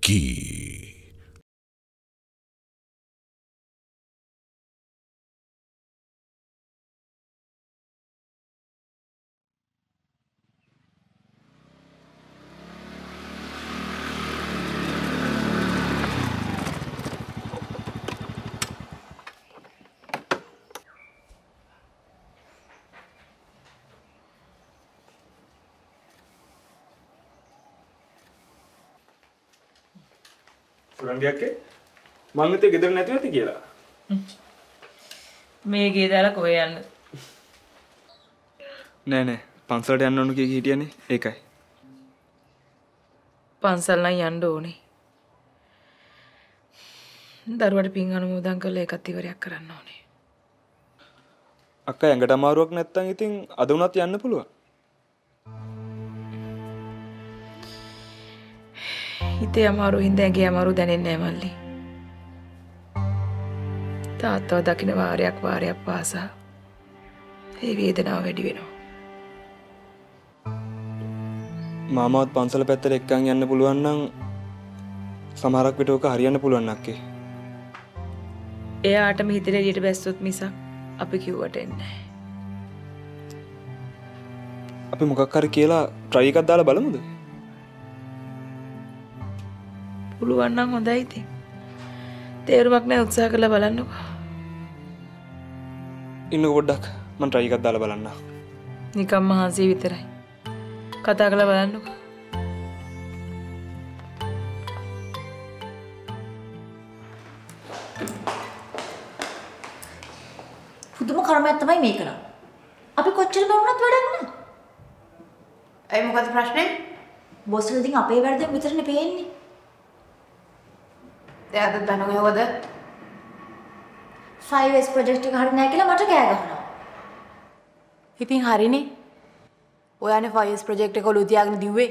aqui. පුරන්ඩියක්කේ මං හිතේ ගෙදර නැතුව ඇති කියලා. මේ ගේ දාලා කොහෙ යන්න නෑ නෑ පන්සලට යන්න ඕන කිය හිටියනේ ඒකයි. පන්සල් නම් යන්න ඕනේ දරුවට පින් අනුමෝදන් කරලා ඒකත් ඉවරයක් කරන්න ඕනේ අක්කා ඇඟට අමාරුවක් නැත්තම් ඉතින් අද වුණත් යන්න පුළුවන්. හිතේ අමාරු හින්දා ඇඟේ අමාරු දැනෙන්නේ නැහැ මල්ලි තාත්තව දකින වාරයක් වාරයක් පාසා ඒ වේදනාව වැඩි වෙනවා මාමවත් පන්සල පැත්තට එක්කන් යන්න පුළුවන් නම් සමහරක් විට ඕක හරියන්න පුළුවන් අක්කේ. එයාටම හිතට එළියට බැස්සොත් මිසක් අපි කිව්වට එන්නේ නැහැ. අපි මොකක් හරි කියලා try එකක් දාලා බලමුද? පුළුවන් නම් හොඳයි ඉතින්. තේරුමක් නැහැ උත්සාහ කරලා බලන්නකෝ. ඉන්නකො පොඩ්ඩක් මම try එකක් දාලා බලන්න. නිකම් මහන්සිය විතරයි. කතා කරලා බලන්නකෝ. පුදුම කර්මයක් තමයි මේක නම්. අපි කොච්චර බවුනත් වැඩක් නෑ. ඇයි මොකද ප්‍රශ්නේ? බොස් ඉතින් අපේ වැඩෙන් විතරනේ පේන්නේ. එයාද දනග හොද? 5S ප්‍රොජෙක්ට් එක හරිය නෑ කියලා මට කෑ ගහනවා. ඉතින් හරිනේ. ඔයානේ 5S ප්‍රොජෙක්ට් එක ඔලුව තියාගෙන දිව්වේ.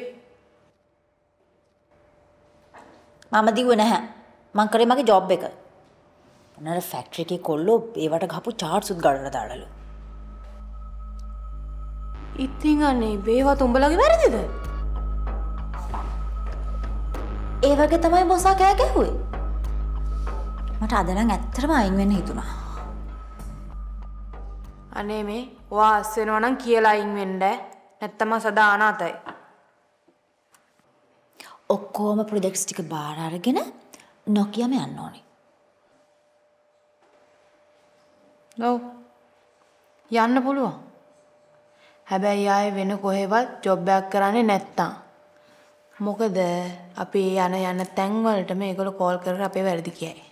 මම දිව්වේ නැහැ. මං කරේ මගේ ජොබ් එක. මොනාර ෆැක්ටරි එකේ කොල්ලෝ ඒවට ගහපු චාර්ට්ස් උත් ගණන දාලලු. ඉතින් අනේ බේවත් උඹලගේ වැරදිද? ඒ වගේ තමයි බොසා කෑ ගැහුවේ. මට අද නම් ඇත්තටම අයින් වෙන්න හිතුණා. අනේ මේ ඔයා අස් වෙනවා නම් කියලා අයින් වෙන්න. නැත්තම් සදා අනාතයි. ඔක්කොම ප්‍රොජෙක්ට්ස් ටික බාර අරගෙන නොකියම යන්න ඕනේ. ඔව්. යන්න පුළුවන්. හැබැයි ආයේ වෙන කොහෙවත් ජොබ් එකක් කරන්නේ නැත්තම්. මොකද අපි යන යන තැන් වලට මේගොල්ලෝ කෝල් කරලා අපේ වැරදි කියයි.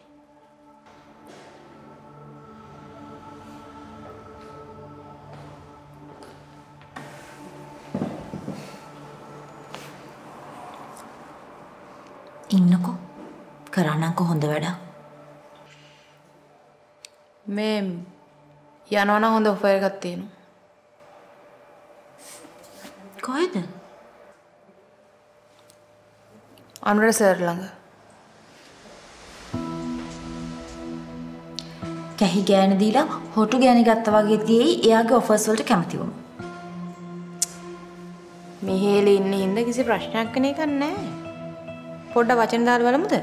කරන්නම්කො හොඳ වැඩක්. මේ යනවා නම් හොඳ ඔෆර් එකක් තියෙනවා. කොහෙද? අනුර සර් ළඟ. කැහි ගෑන දීලා හොටු ගෑණි ගත්තා වගේ තියෙයි එයාගේ ඔෆර්ස් වලට කැමති වුණා. මෙහෙලේ ඉන්න හින්දා කිසි ප්‍රශ්නයක් එකක් නැහැ. පොඩ්ඩක් වචන දාලා බලමුද?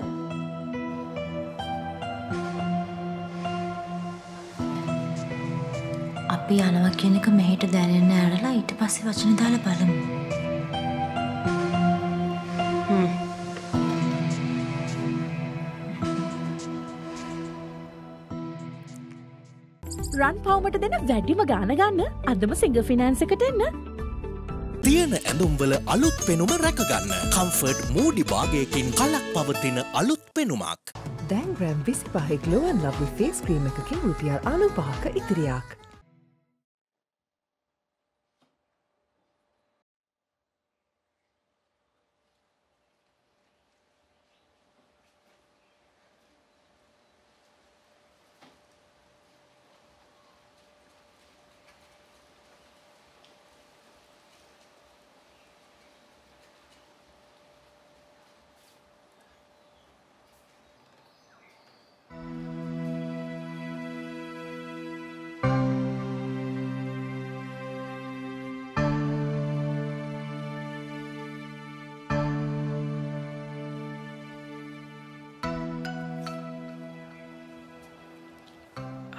අපි යනවා කියන එක මෙහෙට දැනෙන්න ඇරලා ඊට පස්සේ වචන දාලා බලමු. රන් පවමට දෙන වැඩිම ගාන ගන්න අදම සිංග ෆිනන්ස එකට එන්න තියෙන ඇඳුම්වල අලුත් පෙනුම රැකගන්න. කම්ෆර්ට් මූඩි භාගයකින් කලක් පවතින අලුත් පෙනුමක්. දැන් ග්‍රම් විසි පහෙක් ලොවන් ලබු ෆේස් ක්‍රීම එකකින් රුපියල් අනු පහක ඉතිරියක්.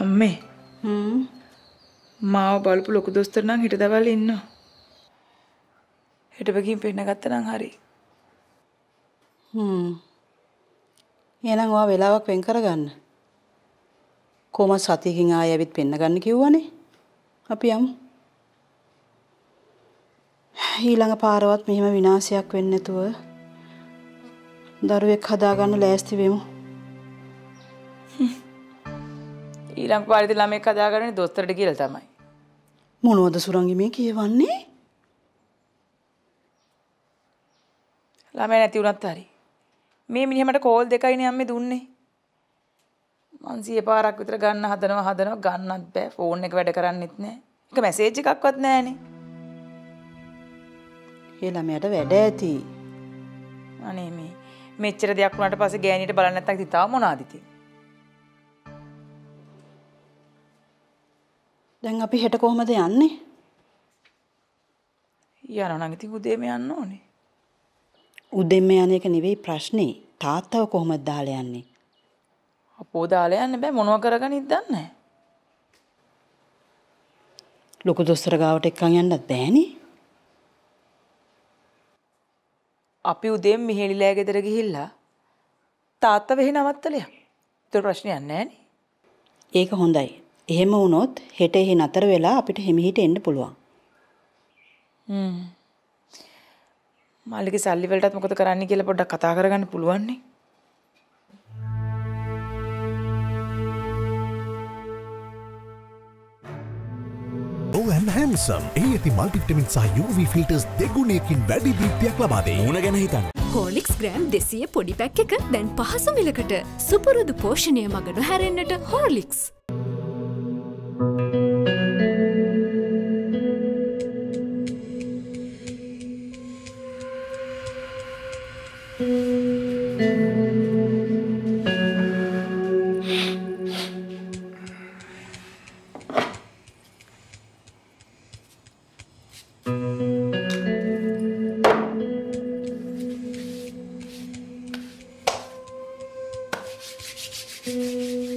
අම්මේ මාව බලපු ලොකු දොස්තර නම් හිට දවල් ඉන්නවා. හෙටපකින් පෙන්න ගත්ත නම් හරි. හ්ම්. එහෙනම් ඔයා වෙලාවක් වෙන් කරගන්න. කොහොමද සතියකින් ආයෙ ඇවිත් පෙන්න ගන්න කිව්වනේ. අපි යමු. ඊළඟ පාරවත් මෙහෙම විනාශයක් වෙන්නේ නැතුව දරුවෙක් හදාගන්න ලෑස්ති වෙමු. ඊළඟ පාරිදි ළමෙක් හදාගන්නේ දොස්තරට කියලා තමයි. මොනවද සුරංගි මේ කියවන්නේ? ළමයි නැති වුණත් හරි. මේ මිනිහ මට කෝල් දෙකයිනේ අම්මේ දුන්නේ. මං සිය පාරක් විතර ගන්න හදනවා හදනවා ගන්නත් බෑ ෆෝන් එක වැඩ කරන්නෙත් නෑ. එක මැසේජ් එකක්වත් නෑනේ. ඒ ළමයට වැඩ ඇති. අනේ මේ මෙච්චර දෙයක් වුණාට පස්සේ ගෑණියට බලන්න නැත්තම් ඉතින් තාම මොනවාද ඉතින්? දැන් අපි හෙට කොහමද යන්නේ? යනවා නම් ඉතින් උදේම යන්න ඕනේ. උදෙන්ම යන එක නෙවෙයි ප්‍රශ්නේ. තාත්තව කොහමද දාලා යන්නේ? අපෝ දාලා යන්න බෑ මොනව කරගනින්ද දන්නේ නැහැ. ලොකු දොස්තර ගාවට එක්කන් යන්නත් බෑනේ. අපි උදේම මිහෙලිලා ගෙදර ගිහිල්ලා තාත්තා වෙහි නවත්තලියක්. ඒක ප්‍රශ්නයක් නෑනේ. ඒක හොඳයි. එහෙම වුණොත් හෙට එහි නතර වෙලා අපිට හිමිහිට එන්න පුළුවන්. හ්ම්. මාළිගේ සල්ලි වලටත් මොකද කරන්න කියලා පොඩ්ඩක් කතා කරගන්න පුළුවන් නේ. ඔවන් හැන්සම් ඒ ඇති මල්ටිටමින් සහ UV ෆිල්ටර්ස් දෙගුණයකින් වැඩි දීප්තියක් ලබාදේ මුණ ගැන හිතන්න. හෝලික්ස් ග්‍රෑම් දෙසිය පොඩි පැක් එක දැන් පහසු මිලකට සුපුරුදු පෝෂණය මගනු හැරෙන්න්නට හෝලික්ස්. Música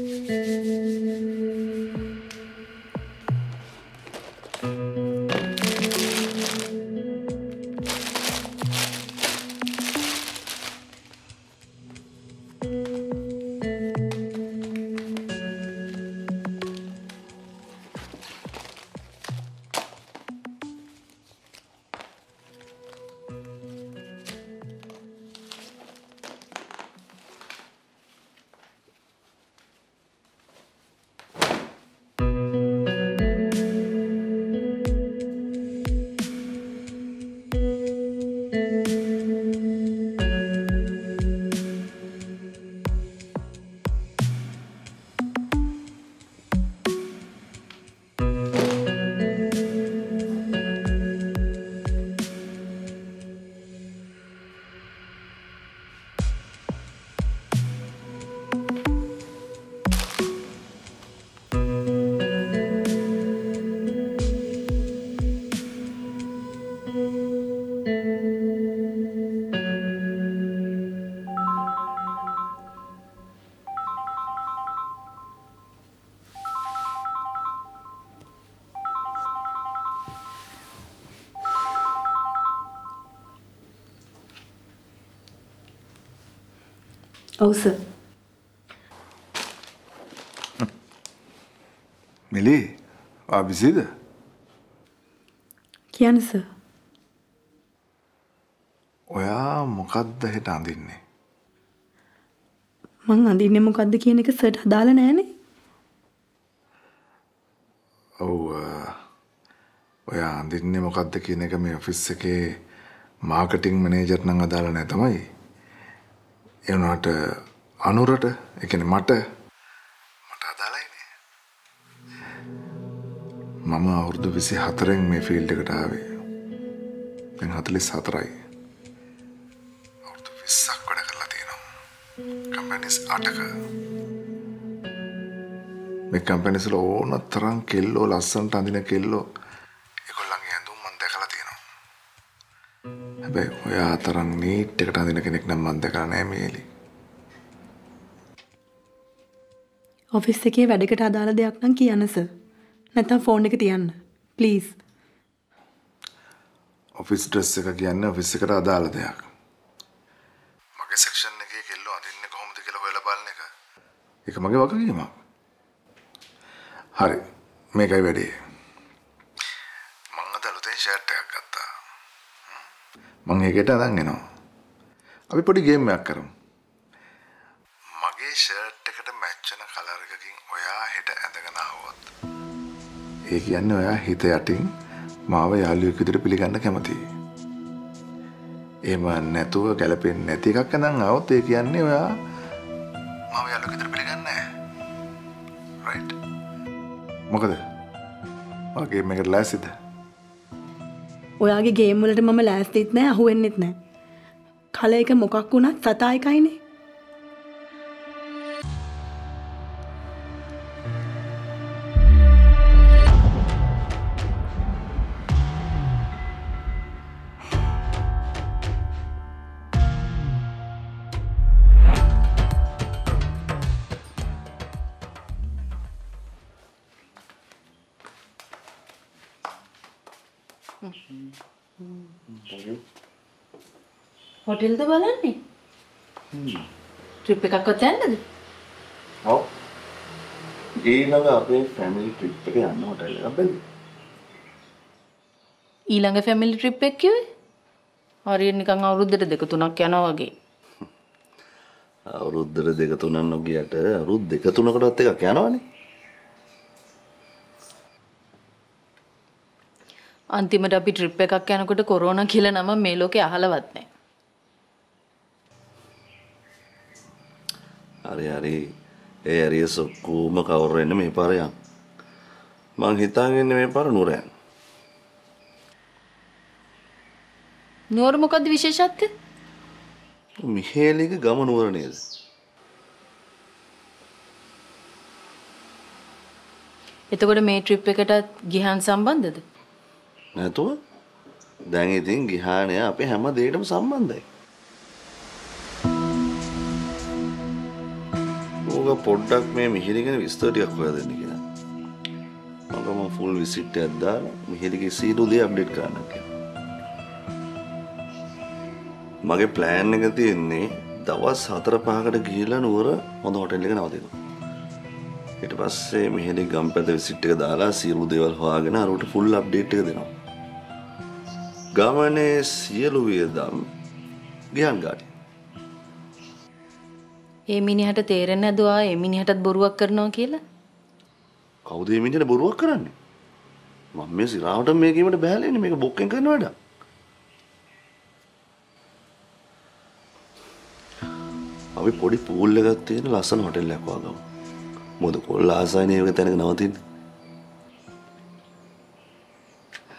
ඔව් සර්. මිලි ආ බිසිද? කියන්න සර්. ඔයා මොකද්ද හෙට අඳින්නේ? මං අඳින්නේ මොකද්ද කියන එක සර්ට අදාළ නෑනේ. ඔව් ඔයා අඳින්නේ මොකද්ද කියන එක මේ ඔෆිස් එකේ මාකටිං මැනේජර් නම් අදාළ නෑ තමයි. ඒ වුණාට අනුරට ඒ කියන්නේ මට මට අදාළයිනේ. මම අවුරුදු 24න් මේ ෆීල්ඩ් එකට ආවේ. දැන් 44යි. අවුරුදු 20ක් වැඩ කරලා තියෙනවා. කම්පැනිස් 8ක. මේ කම්පැනිස් වල ඕන තරම් කෙල්ලෝ ලස්සනට අඳින කෙල්ලෝ ඒගොල්ලන්ගේ ඇඳුම් මම දැකලා තියෙනවා. හැබැයි ඔයා තරම් නීට් එකට අඳින කෙනෙක් නම් මම දැකලා නෑ මේලි. ඔෆිස් එකේ වැඩකට අදාළ දෙයක් නම් කියන්න සර්. නැත්නම් ෆෝන් එක තියන්න. ප්ලීස්. ඔෆිස් ඩ්‍රෙස් එක කියන්නේ ඔෆිස් එකට අදාළ දෙයක්. මගේ සෙක්ෂන් එකේ කෙල්ලෝ අඳින්නේ කොහොමද කියලා හොයලා බලන එක. ඒක මගේ වගකීමක්. හරි. මේකයි වැඩේ. මං අද අලුතෙන් ෂර්ට් එකක් ගත්තා. මං ඒකට අදන් එනවා. අපි පොඩි ගේම් එකක් කරමු. මගේ ෂර්ට් එකට මැච් වෙන කලර් එකකින් ඔයා හෙට ඇඳගෙන ආවොත්. ඒ කියන්නේ ඔයා හිත යටින් මාව යාළුවෙක් විදිහට පිළිගන්න කැමතියි. එහෙම නැතුව ගැලපෙන්නේ නැති එකක් අඳන් આવොත් ඒ කියන්නේ ඔයා මාව යාළුවෙක් විදිහට පිළිගන්නේ නැහැ. රයිට්. මොකද? ඔයාගේ මේකට ලෑස්තිද? ඔයාගේ ගේම් වලට මම ලෑස්තිත් නෑ අහුවෙන්නෙත් නෑ. කල එක මොකක් වුණත් සතා එකයිනේ. හොටෙල්ද බලන්නේ? ට්‍රිප් එකක්වත් යන්නද? ඔව්. ඊළඟ අපේ ෆැමිලි ට්‍රිප් එක යන්න හොටෙල් එකක් බැලුවා. ඊළඟ ෆැමිලි ට්‍රිප් එක කිව්වේ? හරියට නිකන් අවුරුද්දට දෙක තුනක් යනවා වගේ. අවුරුද්දට දෙක තුනක් නොගියට අවුරුදු දෙක තුනකටවත් එකක් යනවනේ. අන්තිමට අපි ට්‍රිප් එකක් යනකොට කොරෝනා කියලා නම මේ ලෝකේ අහලවත් නැහැ. හරි හරි ඒ ඇරියස් ඔක්කොම කවුරු වෙන්න මේ පාර යන්. මං හිතාගෙන මේ පාර නුර යන්න. නුවර මොකද්ද විශේෂත්වය? මිහේලික ගම නුවර නේද? එතකොට මේ ට්‍රිප් එකටත් ගිහන් සම්බන්ධද? නැතුව දැන් ඉතින් ගිහානය අපේ හැම දෙයකටම සම්බන්ධයි. ඕක පොඩ්ඩක් මේ මිහිරි ගැන විස්තර ටිකක් හොයලා දෙන්න කියලා. මම මම ෆුල් විසිට් එකක් දාලා මිහිරිගේ සීරු දේ අප්ඩේට් කරන්න කියලා. මගේ ප්ලෑන් එක තියෙන්නේ දවස් හතර පහකට ගිහිල්ලා නුවර හොඳ හොටෙල් එක නවතිනවා. ඊට පස්සේ මෙහෙලි ගම්පැත විසිට් එක දාලා සියලු දේවල් හොයාගෙන අරුට ෆුල් අප්ඩේට් එක දෙනවා. ගමනේ සියලු වියදම් ගියන් ගාටි. ඒ මිනිහට තේරෙන්නේ නැද්ද ආ ඒ මිනිහටත් බොරුවක් කරනවා කියලා? කවුද මේ මිනිහට බොරුවක් කරන්නේ? මම මේ සිරාවට මේ කීමට බෑලා ඉන්නේ මේක බොක්කෙන් කරන වැඩක්. අපි පොඩි පූල් එකක් තියෙන ලස්සන හොටෙල් එකක් වගමු. මොකද කොල්ල ආසයිනේ වගේ තැනක නවතින්නේ.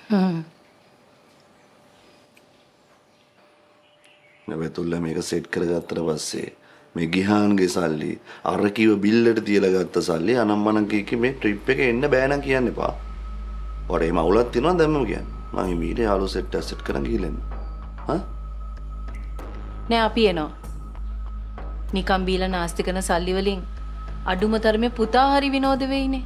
හ්ම්. නැවතුල්ල මේක සෙට් කරගත්තට පස්සේ මේ ගිහාන්ගේ සල්ලි අර කිව්ව බිල්ලට තියලා ගත්ත සල්ලි අනම්මනම් කීකි මේ ට්‍රිප් එකේ එන්න බෑ නම් කියන්න එපා. ඔයාට එහෙම අවුලක් තියෙනවා දැම්මම කියන්න. මම මීට යාළුවෝ සෙට් සෙට් කරන් ගිහලා එන්න. හා? නෑ අපි එනවා. නිකම් බීලා නාස්ති කරන සල්ලි වලින් අඩුම තරමේ පුතා හරි විනෝද වෙයිනේ.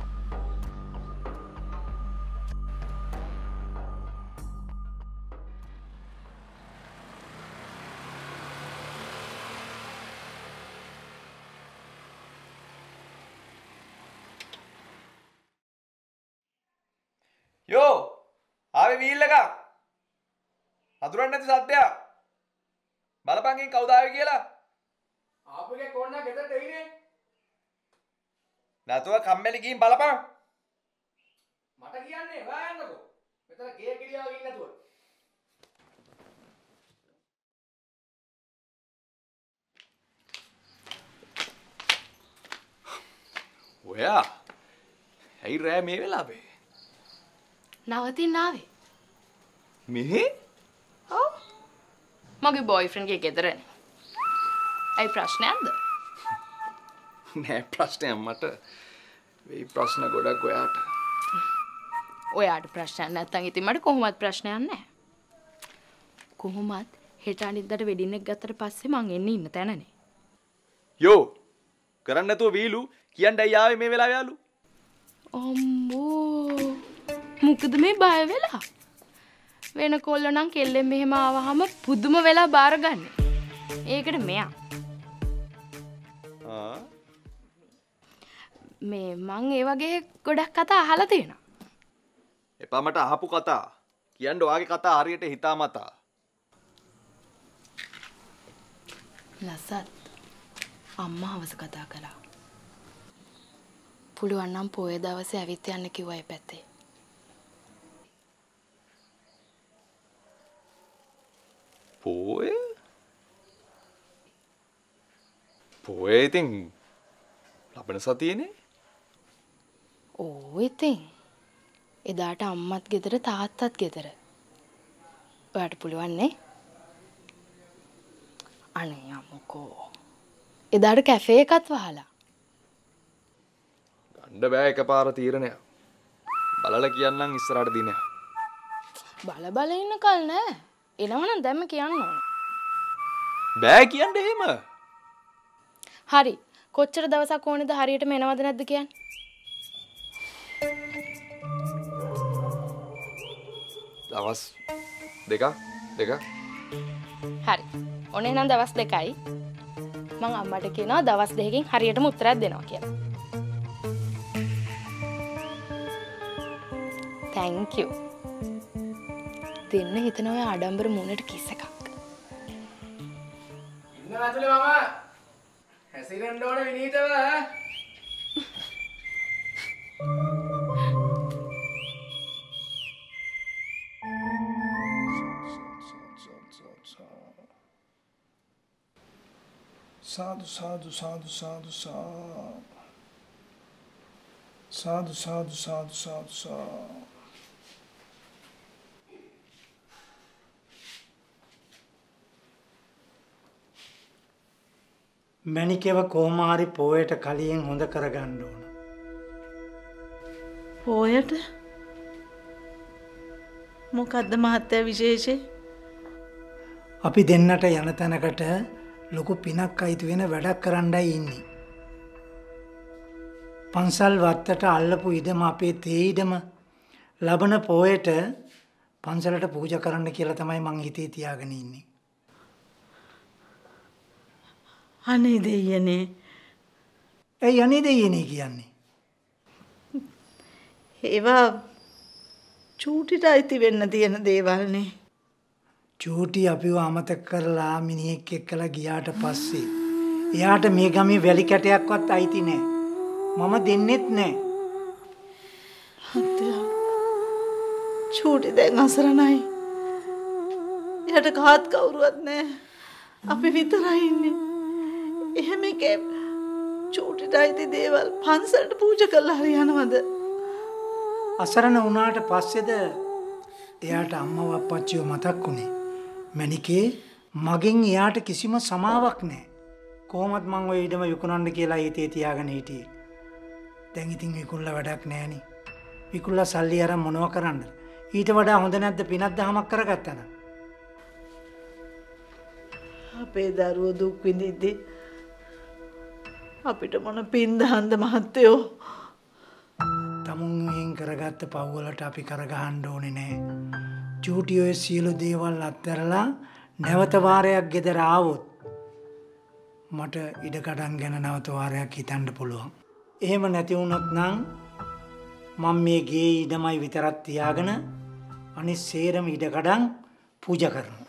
ආවේ වීල් එකක්. අතුරන්න නැති සත්‍යයක් බලපංගෙන් කවුද ආවේ කියලා? ආපුගේ කොන්න ගෙදරට එයිනේ. නැතුව කම්මැලි ගිහින් බලපන් මට කියන්නේ ඔයා යන්නකෝ. මෙතන ගේ කිරියාව ගින් නැතුව. ඔයා ඇයි රෑ මේ වෙලාවේ? නවතින්න ආවේ. මෙහෙ ඔව්. මගේ බොයිෆ්‍රන්ඩ්ගේ ගෙදරනේ. ඇයි ප්‍රශ්නයක්ද? නෑ ප්‍රශ්නයක් මට වෙයි ප්‍රශ්න ගොඩක් ඔයාට ඔයාට ප්‍රශ්නයක් නැත්තම් ඉතින් මට කොහොමත් ප්‍රශ්නයක් නැහැ. කොහොමත් හෙට අනිද්දාට වෙඩින් එක ගත්තට පස්සේ මං එන්නේ ඉන්න තැනනේ. යෝ කරන්න නැතුව වීලු කියන්න යාවේ මේ වෙලා යාලු අම්බෝ මොකද මේ බය වෙලා වෙන කොල්ල නම් කෙල්ලෙන් මෙහෙම ආවහම පුදුම වෙලා බාරගන්න ඒකට මෙයා. මේ මං ඒ වගේ ගොඩක් කතා අහලා තියෙනවා. එපා මට අහපු කතා. කියන්න ඔයාගේ කතා හරියට හිතා මතා ලසත් අම්මා හවස කතා කළා. පුළුවන් නම් පොය දවසේ ඇවිත් යන්න කිව්වා ඒ පැත්තේ පෝය පෝය ඉතින් ලබන සතියනේ? ඕ ඉතින්. එදාට අම්මත් ගෙදර තාත්තත් ගෙදර. ඔයාට පුළුවන්නේ අනේ අමුකෝ. එදාට කැෆේ එකත් වහලා. ගණ්ඩ බෑ එක පාර තීරණයක් බලල කියන්නම් ඉස්සරට දින බල බල ඉන්න කල් නෑ එනවනම් දැම්ම කියන්න ඕන. බෑ කියන්න එහෙම. හරි. කොච්චර දවසක් ඕනෙද හරියට මෙනවද නැද්ද කියන්න? දවස් දෙක දෙක හරි. ඔන්න නම් දවස් දෙකයි. මං අම්මට කියනවා දවස් දෙකකින් හරියටම උත්තරයක් දෙනවා කියලා. තැංකයු දෙන්න හිතන ඔය ආඩම්බර මූණට කිස් එකක්. ඉන්න රතුලේ මම හැසිරෙන්න ඕන විනීතව Sado, sado, sado, sado, sado. Sado, sado, sado, sado, sado. මැනිකෙව කෝමාරි පෝයට කලියෙන් හොඳ කරගන්න ඕන. පෝයට මොකක්ද මහත්තය විශේෂය අපි දෙන්නට යන තැනකට ලොකු පිනක් අයිති වෙන වැඩක් කරන්නයි ඉන්නේ. පන්සල් වත්තට අල්ලපු ඉඩම අපේ තේයිඩම ලබන පෝයට පන්සලට පූජ කරන්න කියලා තමයි මං හිතේ තියාගෙන ඉන්නේ. අනේ දෙයනේ ඇයි අනේ දෙයනේ කියන්නේ. ඒවා චූටිට අයිති වෙන්න තියෙන දේවල්නේ. චූටි අපිව අමතක කරලා මිනිහෙක් එක්කලා ගියාට පස්සේ එයාට මේ ගමේ වැලි කැටයක්වත් අයිති නෑ. මම දෙන්නෙත් නෑ. චූටි දැන් අසරණයි. එයට කාත් කවුරුවත් නෑ. අපි විතරයි ඉන්නේ. එහෙම එකේ චූටිට අයිති දේවල් පන්සලට පූජ කරලා හරියනවද? අසරණ වුණාට පස්සේද එයාට අම්මව අප්පච්චිව මතක් වුණේ. මැනිකේ මගෙන් එයාට කිසිම සමාවක් නැහැ. කොහොමත් මං ඔය ඉඩම විකුණන්න කියලා හිතේ තියාගෙන හිටියේ. දැන් ඉතින් විකුණලා වැඩක් නැහෙනි. විකුණලා සල්ලි අරන් මොනව කරන්නද? ඊට වඩා හොඳ නැද්ද පිනක් දහමක් කරගත්තා නම්? අපේ දරුවෝ දුක් විඳිද්දී අපිට මොන පින් දහන්ද මහත්තයෝ? තමුන්ගෙන් කරගත්ත පව්වලට අපි කරගහන්න ඕනේ නෑ. චූටි ඔය සියලු දේවල් අත්හැරලා නැවත වාරයක් ගෙදර ආවොත් මට ඉඩකඩම් ගැන නැවත වාරයක් හිතන්න පුළුවන්. එහෙම නැති වුණොත් නම් මම මේ ගේ ඉඩමයි විතරක් තියාගෙන අනිත් සේරම ඉඩකඩම් පූජා කරනවා.